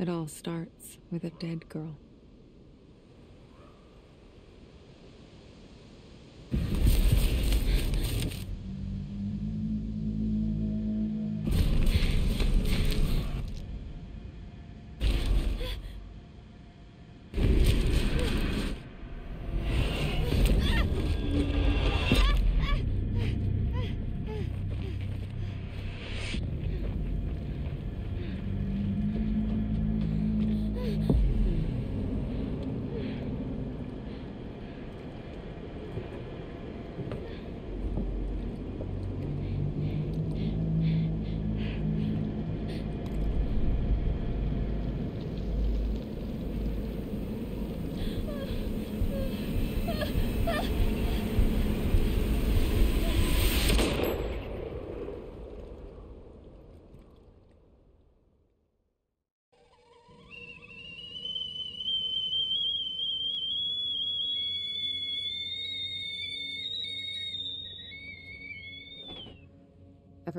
It all starts with a dead girl.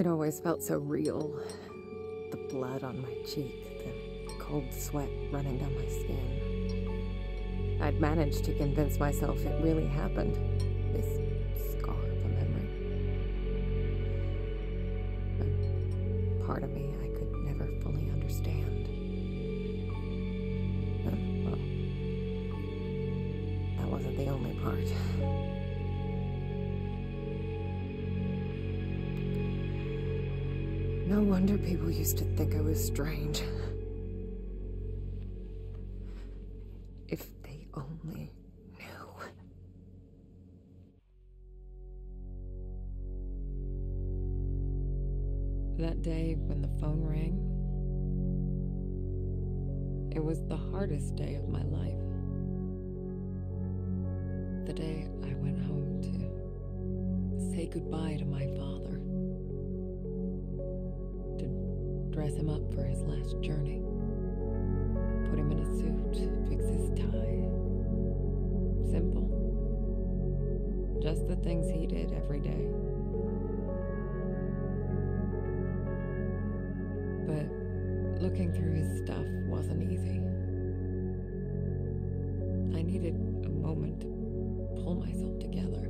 It always felt so real. The blood on my cheek, the cold sweat running down my skin. I'd managed to convince myself it really happened. This it was the hardest day of my life. The day I went home to say goodbye to my father to dress him up for his last journey. Put him in a suit, fix his tie. Simple. Just the things he did every day. Looking through his stuff wasn't easy. I needed a moment to pull myself together.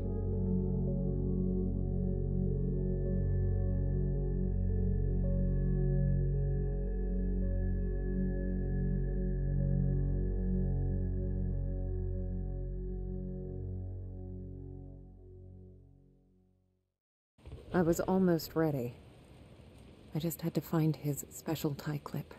I was almost ready. I just had to find his special tie clip.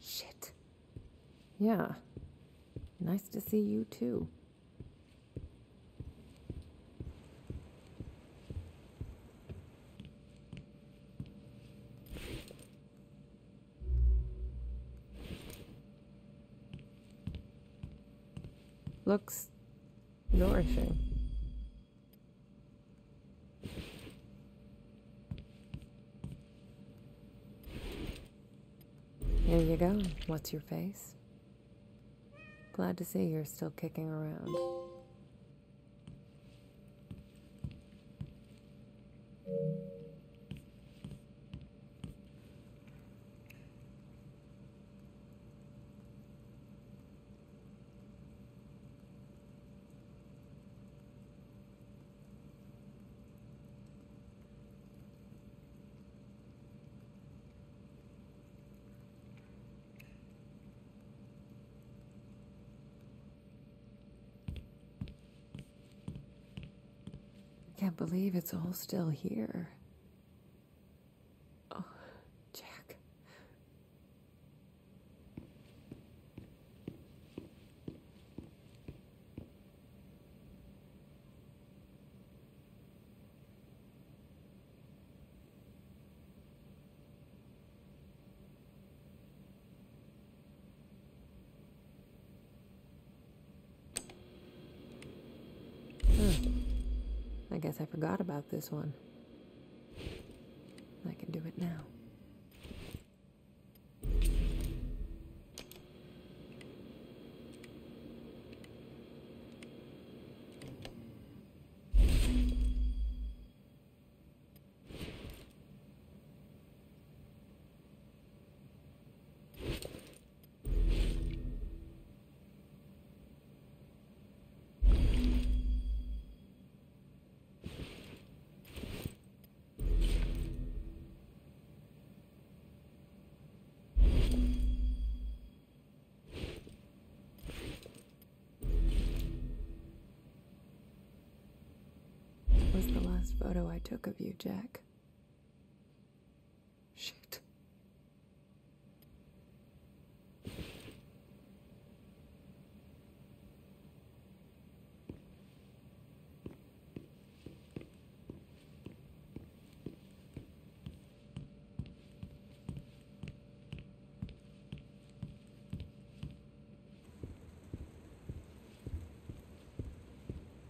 Shit. Yeah. Nice to see you too. Looks nourishing. There you go. What's your face? Glad to see you're still kicking around. Can't believe it's all still here. Oh, Jack. Hmm. I I forgot about this one. I can do it now. That was the last photo I took of you, Jack. Shit.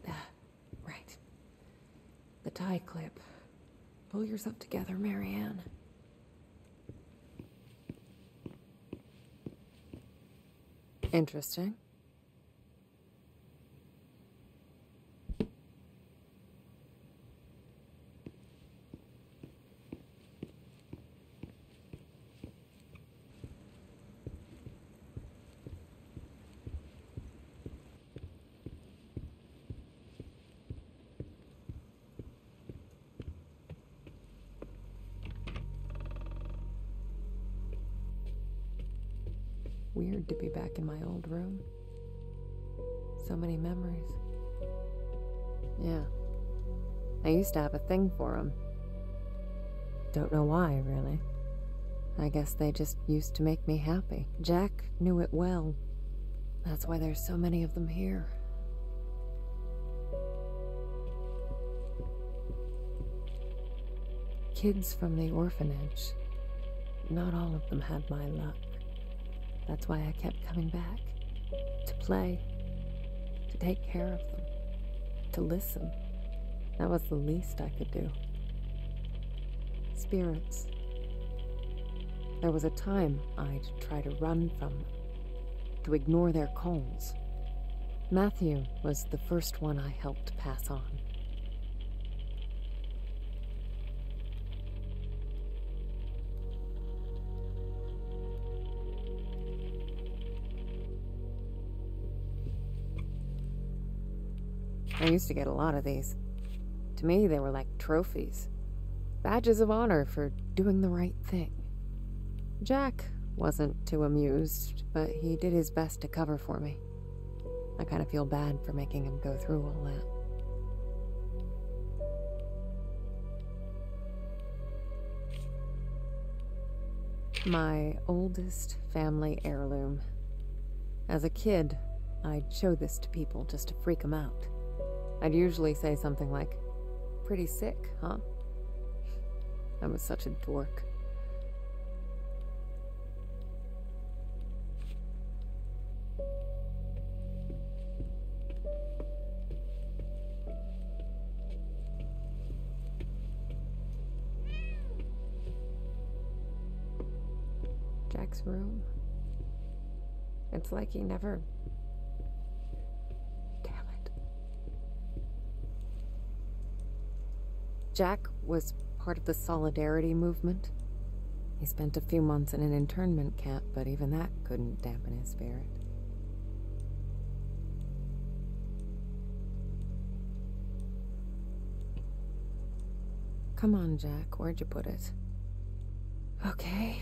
Ah, right. The tie clip. Pull yourself together, Marianne. Interesting. Weird to be in my old room. So many memories. Yeah. I used to have a thing for them. Don't know why, really. I guess they just used to make me happy. Jack knew it well. That's why there's so many of them here. Kids from the orphanage. Not all of them had my luck. That's why I kept coming back. To play. To take care of them. To listen. That was the least I could do. Spirits. There was a time I'd try to run from them. To ignore their calls. Matthew was the first one I helped pass on. Used to get a lot of these. To me, they were like trophies. Badges of honor for doing the right thing. Jack wasn't too amused, but he did his best to cover for me. I kind of feel bad for making him go through all that. My oldest family heirloom. As a kid, I'd show this to people just to freak them out. I'd usually say something like, Pretty sick, huh? I was such a dork. Jack's room. It's like he never. Damn it. Jack was part of the Solidarity movement. He spent a few months in an internment camp, but even that couldn't dampen his spirit. Come on, Jack. Where'd you put it? Okay.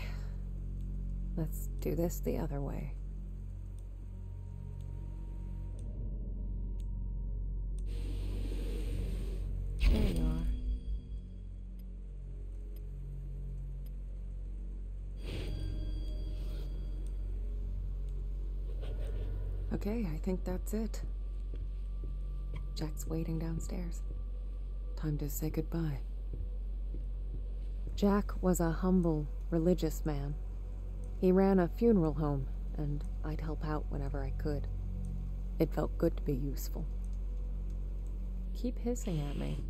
Let's do this the other way. Okay, I think that's it. Jack's waiting downstairs. Time to say goodbye. Jack was a humble, religious man. He ran a funeral home, and I'd help out whenever I could. It felt good to be useful. Keep hissing at me.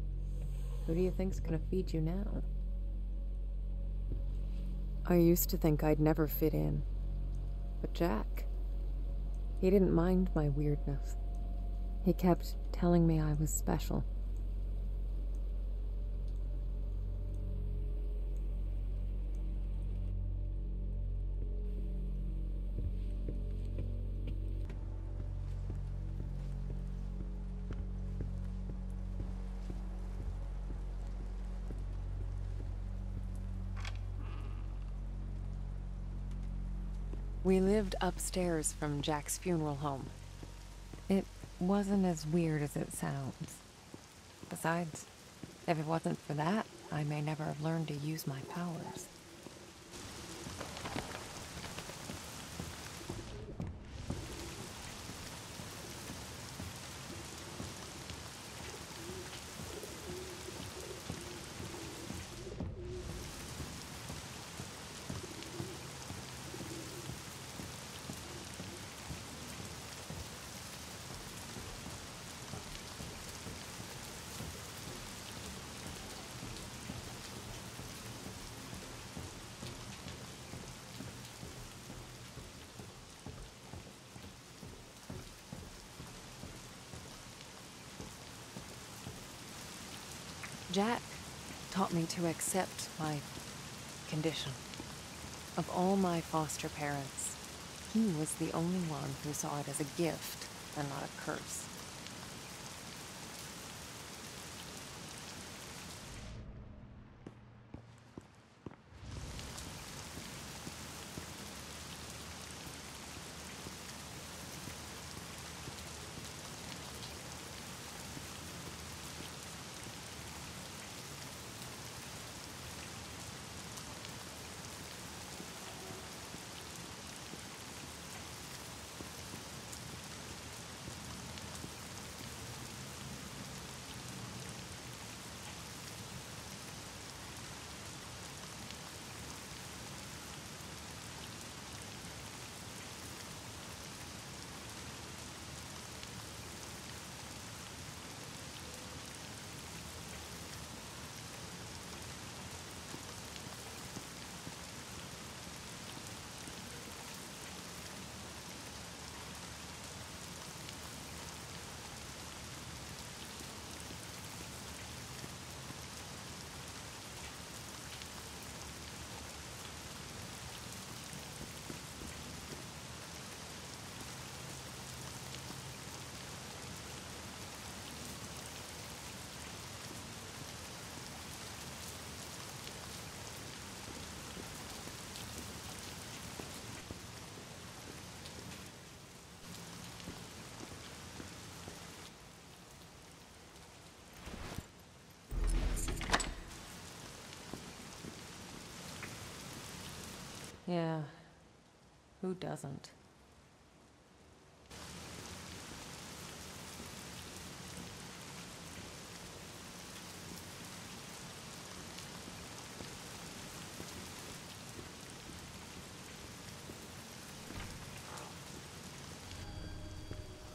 Who do you think's gonna feed you now? I used to think I'd never fit in. But Jack, he didn't mind my weirdness. He kept telling me I was special. We lived upstairs from Jack's funeral home. It wasn't as weird as it sounds. Besides, if it wasn't for that, I may never have learned to use my powers. Jack taught me to accept my condition. Of all my foster parents, he was the only one who saw it as a gift and not a curse. Yeah, who doesn't?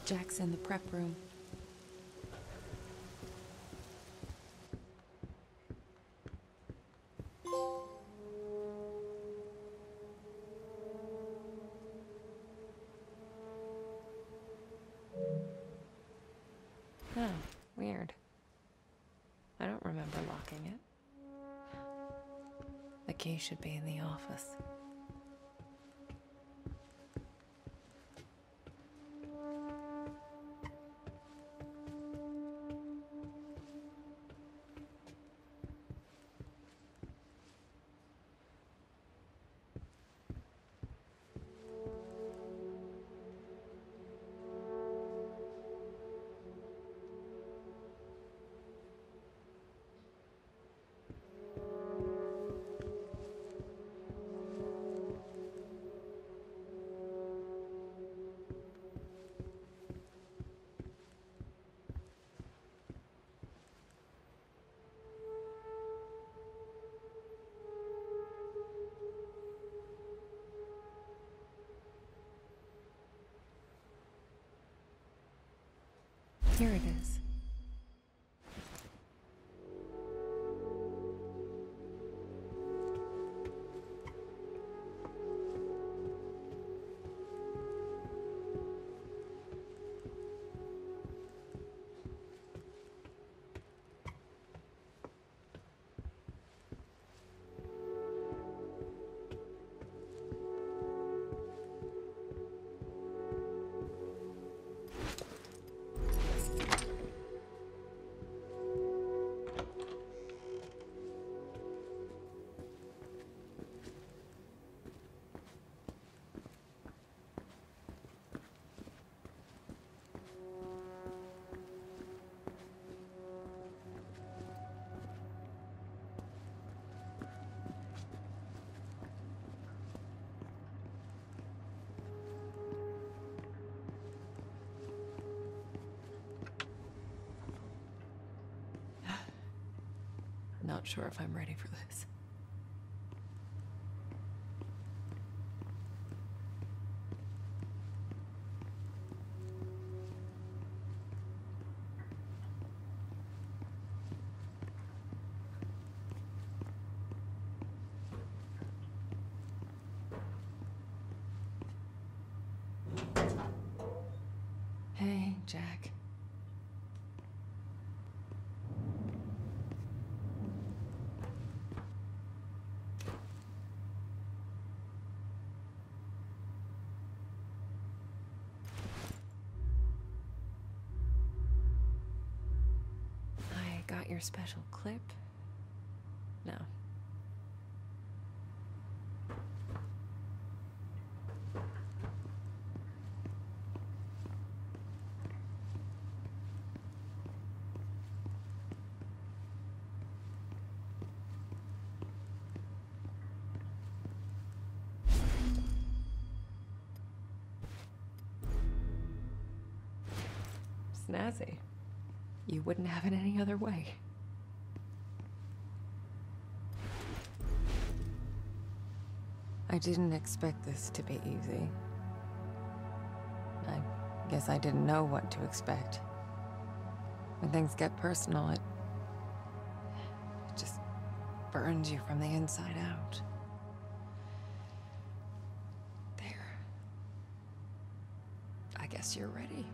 Jack's in the prep room. Should be in the office. Here it is. Not sure if I'm ready for this. Hey, Jack. I got your special clip? No. Snazzy. You wouldn't have it any other way. I didn't expect this to be easy. I guess I didn't know what to expect. When things get personal, it, it just burns you from the inside out. There. I guess you're ready.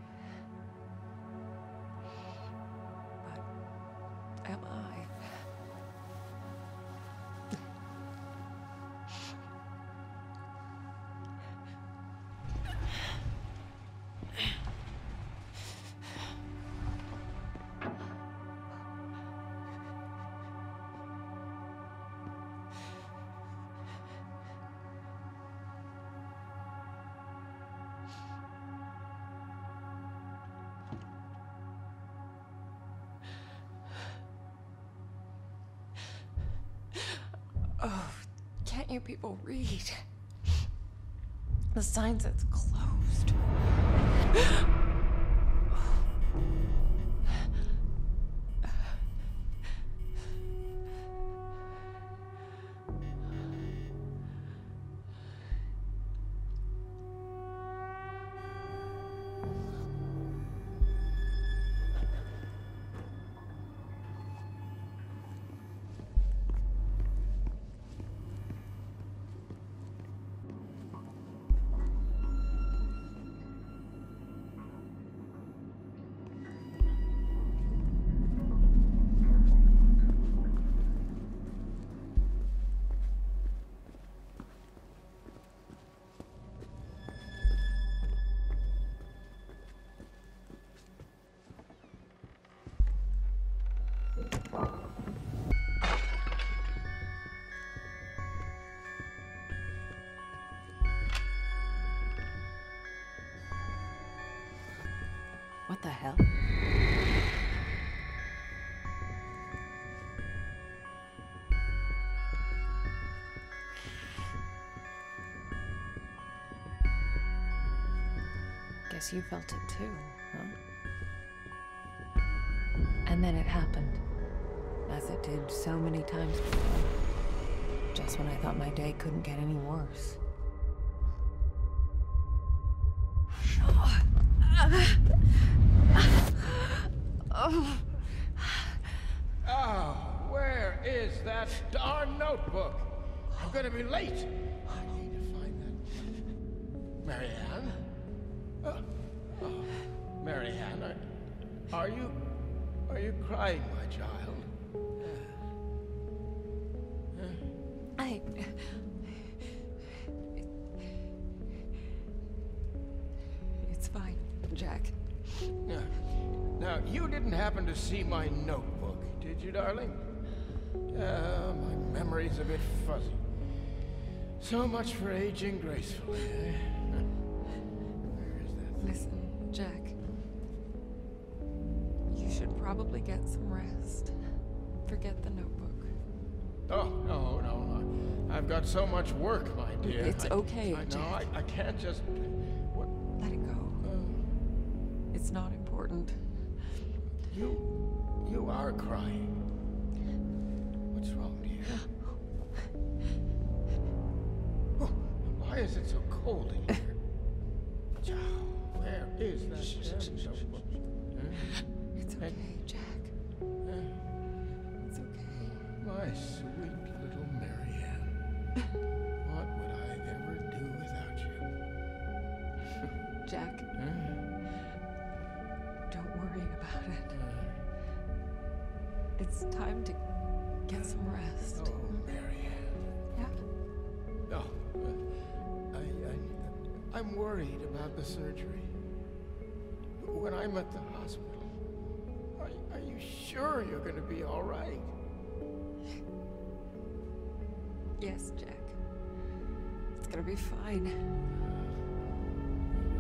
Read? The sign says What the hell? Guess you felt it too, huh? And then it happened. As it did so many times before. Just when I thought my day couldn't get any worse. Oh. Oh, where is that darn notebook? I'm gonna be late. I need to find that. Marianne? Oh, oh. Marianne, are, are you... Are you crying, my child? Uh, I. It's fine, Jack. Now, now, you didn't happen to see my notebook, did you, darling? Uh, my memory's a bit fuzzy. So much for aging gracefully, eh? Where is that? thing? Listen, Jack. You should probably get some rest. Forget the notebook. Oh, no, no, no. I've got so much work, my dear. It's I- okay, I, No, I, I can't just... What? Let it go. Uh, It's not important. you... You are crying. What's wrong, dear? Oh, why is it so cold in here? Chow, where is that damn notebook? Huh? Hmm? It's okay, Jack. Huh? It's okay. My sweet little Marianne. What would I ever do without you? Jack, Huh? don't worry about it. Uh, It's time to get some rest. oh, Marianne. Yeah? Oh, uh, I, I, I'm worried about the surgery. When I'm at the hospital, are, are you sure you're going to be all right? Yes, Jack. It's gonna be fine.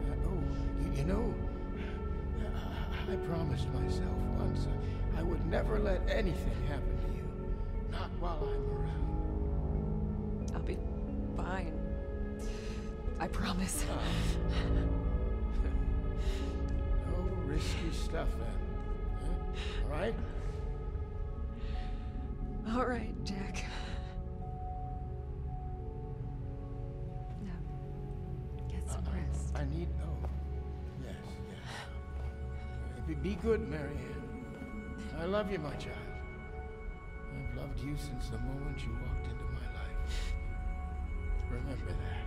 Uh, oh, you, you know, I, promised myself once I, I would never let anything happen to you. While I'm around. I'll be fine. I promise. Uh, no risky stuff then. Huh? All right? All right, Jack. Now, get some uh, I- rest. I need. Oh, yes, yes. Be- Be good, Marianne. I love you, my child. You since the moment you walked into my life. Remember that.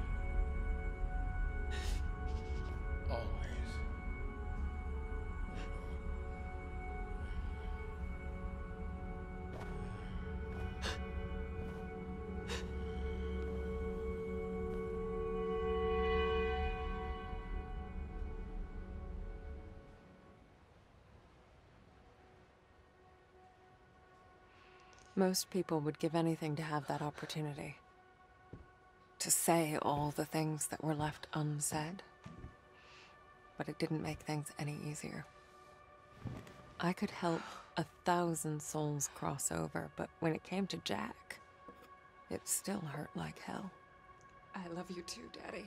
Most people would give anything to have that opportunity. To say all the things that were left unsaid. But it didn't make things any easier. I could help a thousand souls cross over, but when it came to Jack, it still hurt like hell. I love you too, Daddy.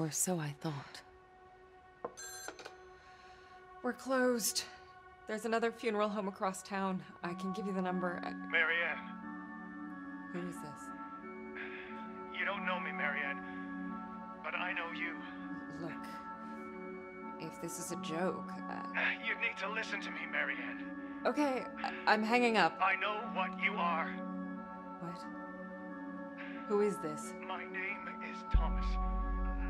Or so I thought. We're closed. There's another funeral home across town. I can give you the number. I- Marianne, Who is this? you don't know me, Marianne, but I know you. Look, if this is a joke. Uh, You need to listen to me, Marianne. okay, I- I'm hanging up. I know what you are. What? Who is this? My name is Thomas.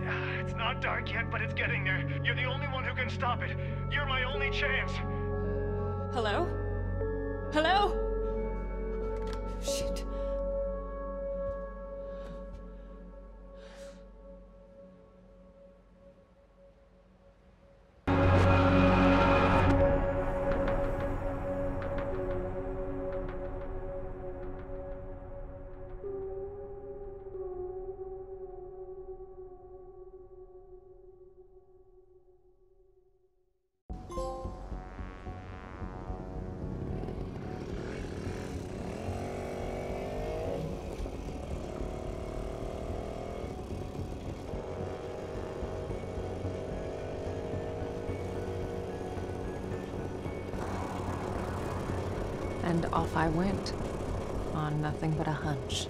It's not dark yet, but it's getting there. You're the only one who can stop it. You're my only chance. Hello? Hello? Shit. Off I went, on nothing but a hunch.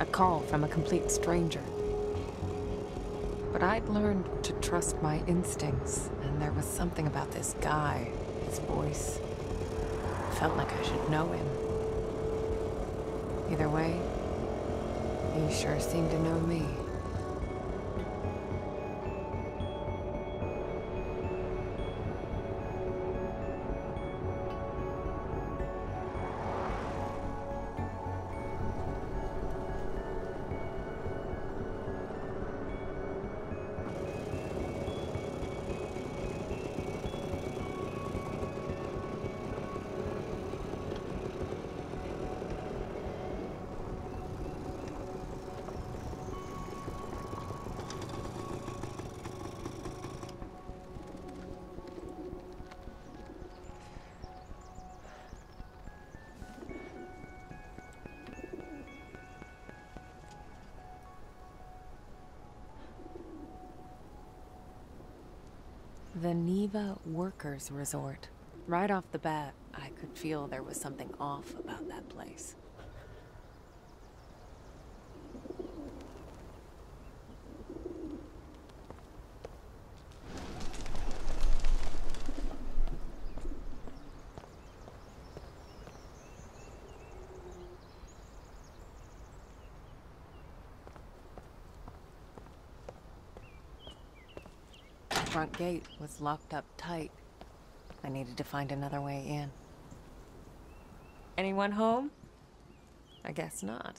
A call from a complete stranger. But I'd learned to trust my instincts, and there was something about this guy, his voice. Felt like I should know him. Either way, he sure seemed to know me. The Niwa Workers Resort. Right off the bat, I could feel there was something off about that place. The front gate was locked up tight. I needed to find another way in. Anyone home? I guess not.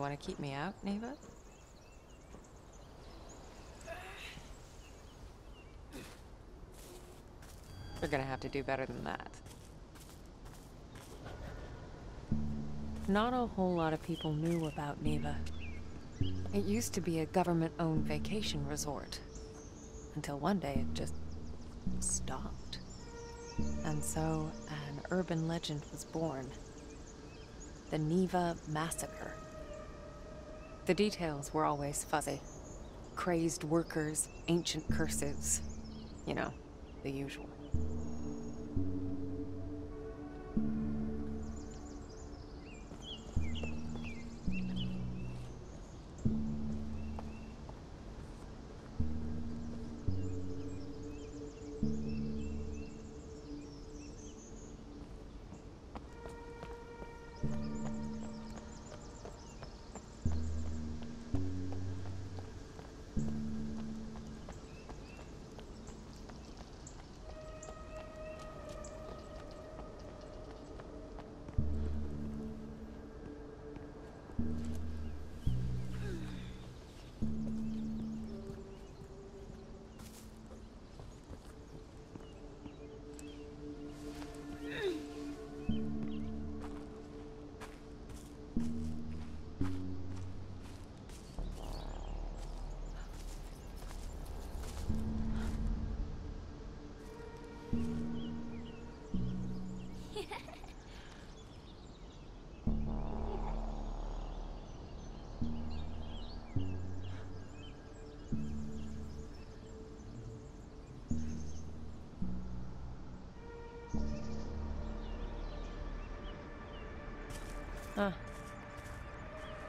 You want to keep me out, Niwa? You're gonna have to do better than that. Not a whole lot of people knew about Niwa. It used to be a government-owned vacation resort. Until one day it just stopped. And so an urban legend was born. The Niwa Massacre. The details were always fuzzy. Crazed workers, ancient curses. You know, the usual.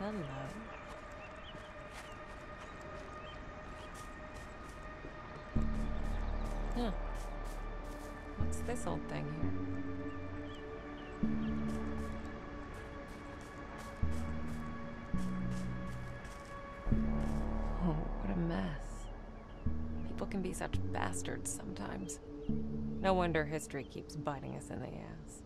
Hello. Huh. What's this old thing here? Oh, what a mess. People can be such bastards sometimes. No wonder history keeps biting us in the ass.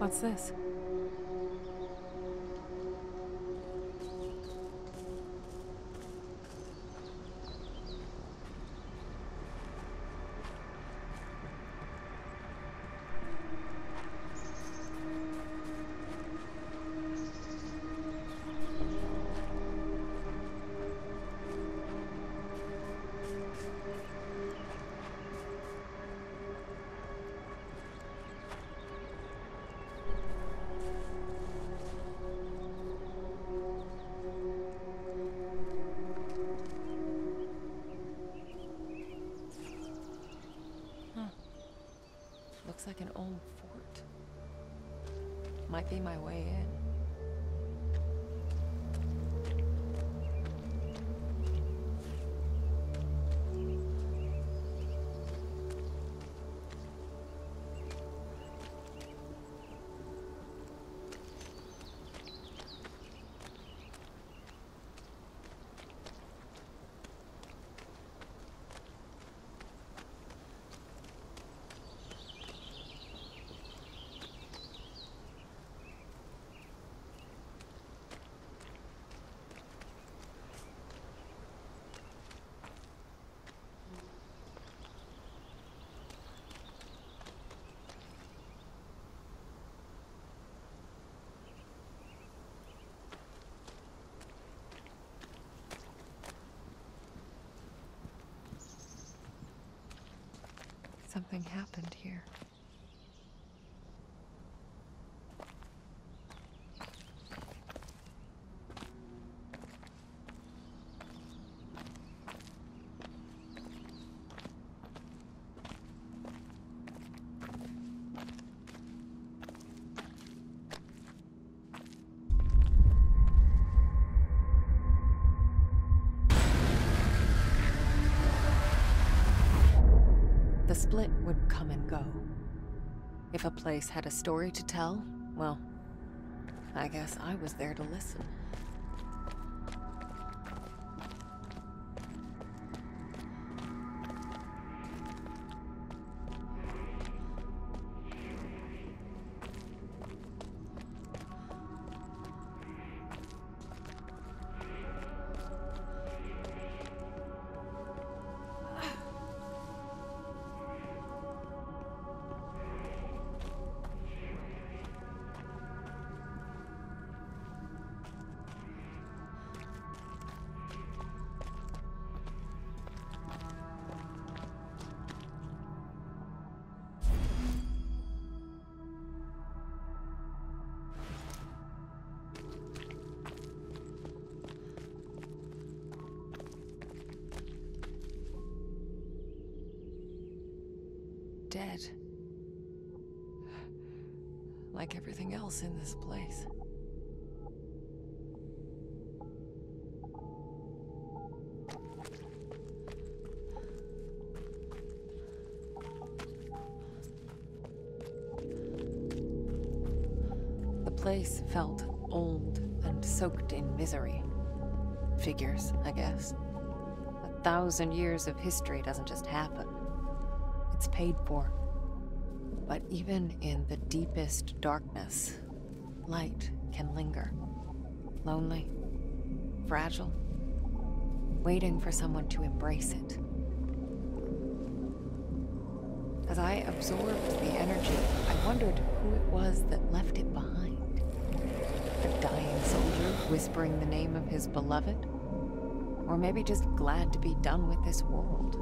What's this? Might be my way in. Something happened here. Split would come and go. If a place had a story to tell, well, I guess I was there to listen. Dead. Like everything else in this place. The place felt old and soaked in misery. Figures, I guess. A thousand years of history doesn't just happen. Paid for. But even in the deepest darkness, light can linger. Lonely, fragile, waiting for someone to embrace it. As I absorbed the energy, I wondered who it was that left it behind. A dying soldier whispering the name of his beloved? Or maybe just glad to be done with this world.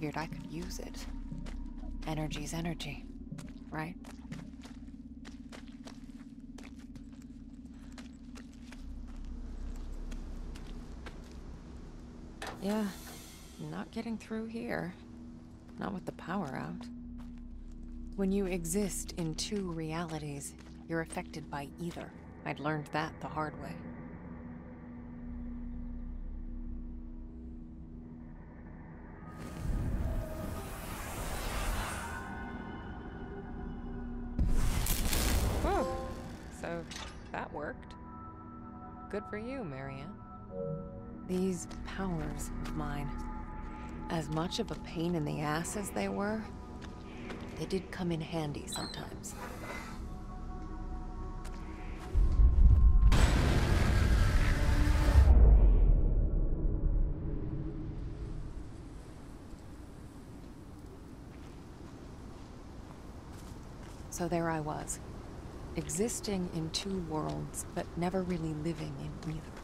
Figured I could use it. Energy's energy, right? Yeah, not getting through here. Not with the power out. When you exist in two realities, you're affected by either. I'd learned that the hard way. For you, Marianne. These powers of mine, as much of a pain in the ass as they were, they did come in handy sometimes. So there I was, existing in two worlds, but never really living in either.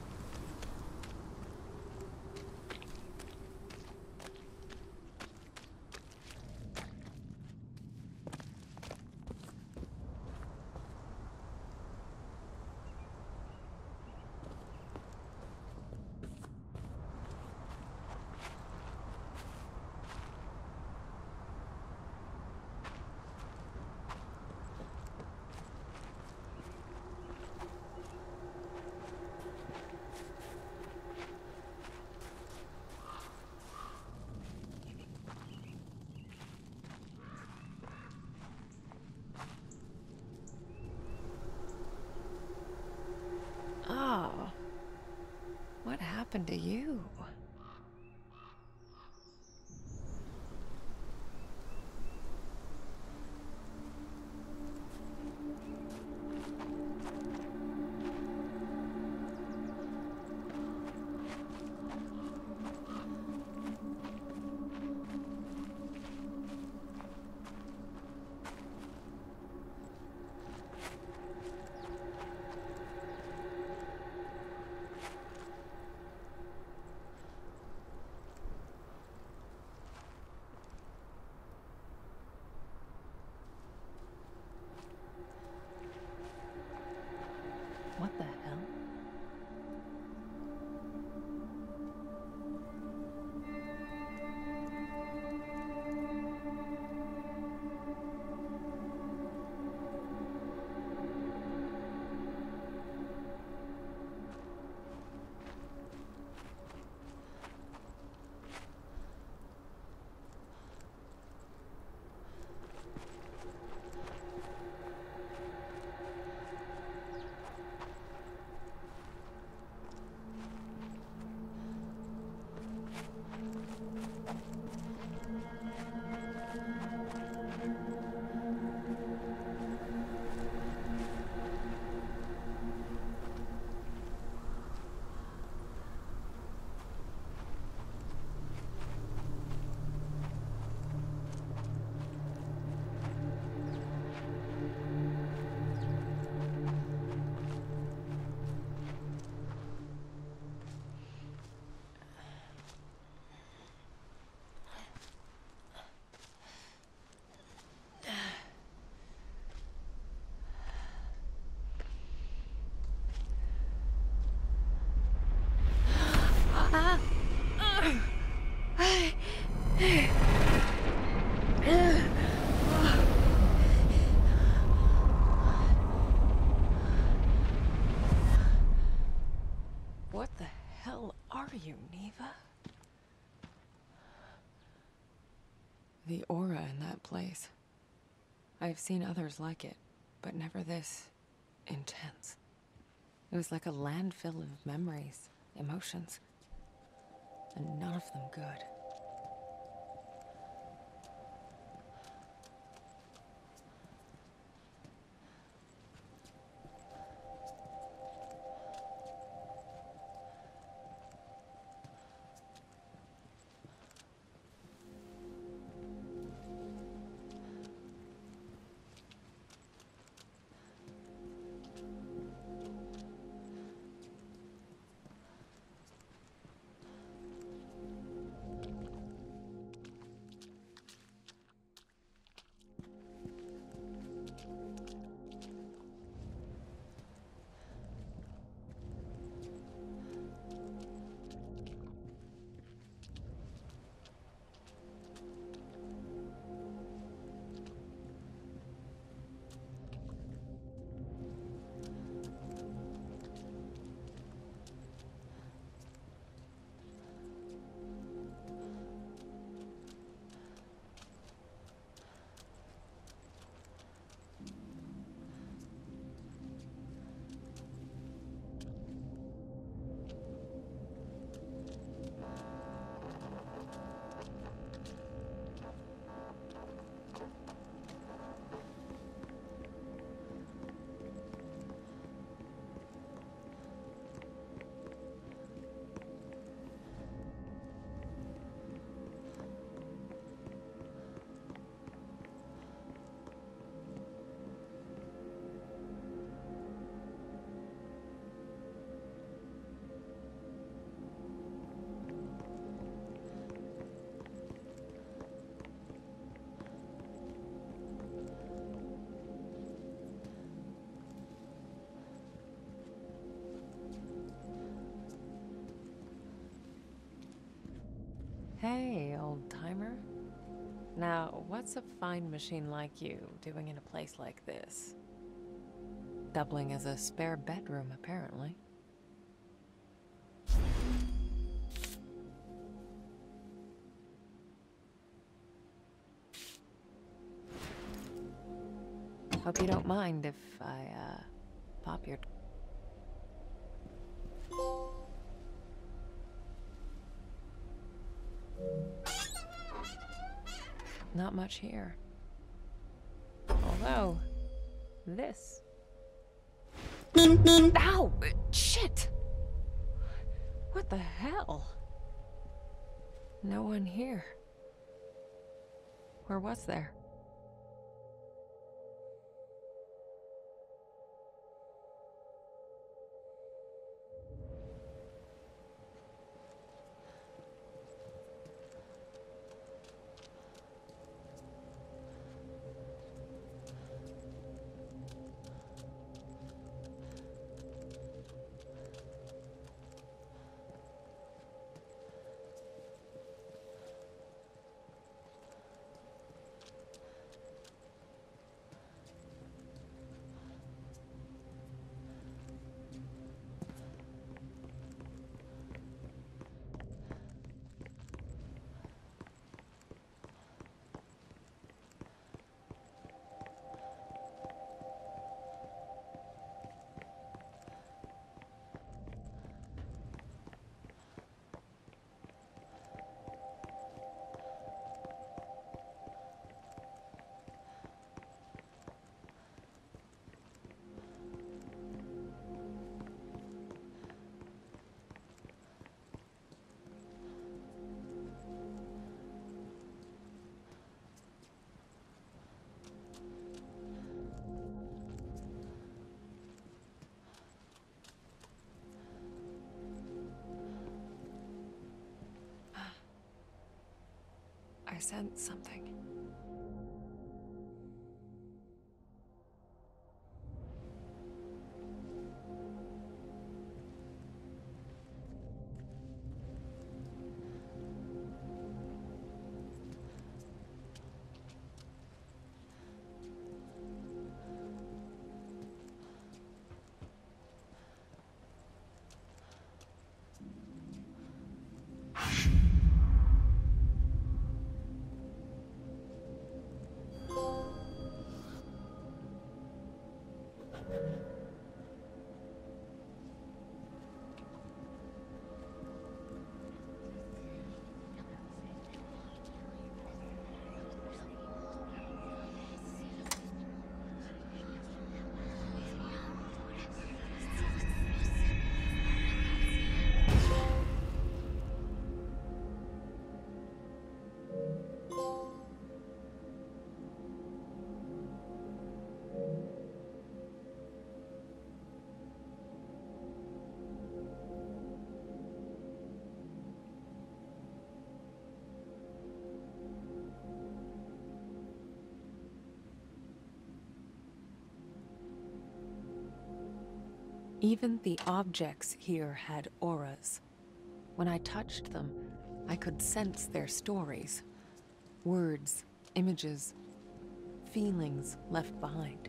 Oh. What happened to you? What the hell? Are you Niwa? The aura in that place. I've seen others like it, but never this intense. It was like a landfill of memories, emotions, and none of them good. Hey, old timer. Now, what's a fine machine like you doing in a place like this? Doubling as a spare bedroom, apparently. Hope you don't mind if I, uh, pop your much here. Although, this. Ow! Shit! What the hell? No one here. Where was there? I sent something. Even the objects here had auras. When I touched them, I could sense their stories words, images, feelings left behind.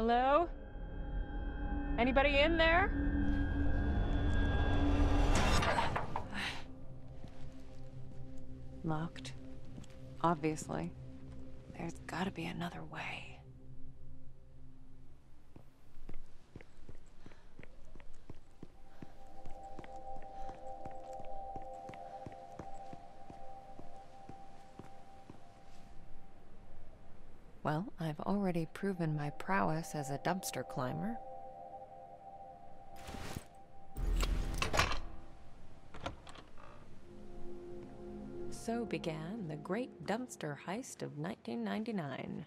Hello? Anybody in there? Locked. Obviously. There's gotta be another way. Proven my prowess as a dumpster climber. So began the great dumpster heist of 1999.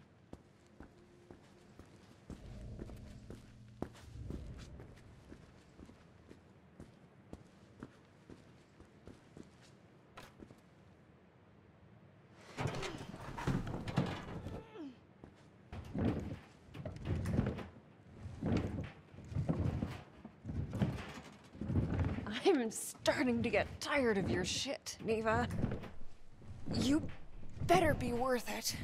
I'm starting to get tired of your shit, Niwa. You better be worth it.